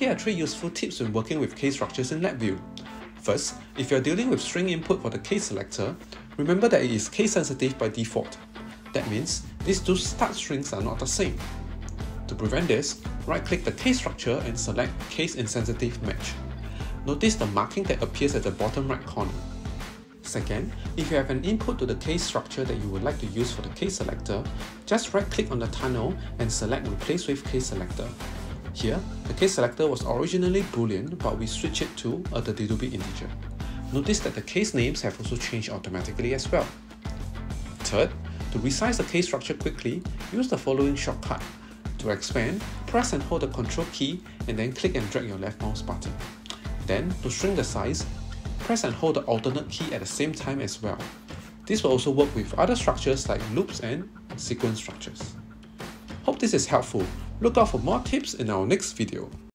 Here are three useful tips when working with case structures in LabVIEW. First, if you're dealing with string input for the case selector, remember that it is case sensitive by default. That means these two start strings are not the same. To prevent this, right-click the case structure and select Case Insensitive Match. Notice the marking that appears at the bottom right corner. Second, if you have an input to the case structure that you would like to use for the case selector, just right-click on the tunnel and select Replace with Case Selector. Here, the case selector was originally boolean but we switch it to a 32-bit integer. Notice that the case names have also changed automatically as well. Third, to resize the case structure quickly, use the following shortcut. To expand, press and hold the Ctrl key and then click and drag your left mouse button. Then, to shrink the size, press and hold the alternate key at the same time as well. This will also work with other structures like loops and sequence structures. Hope this is helpful. Look out for more tips in our next video.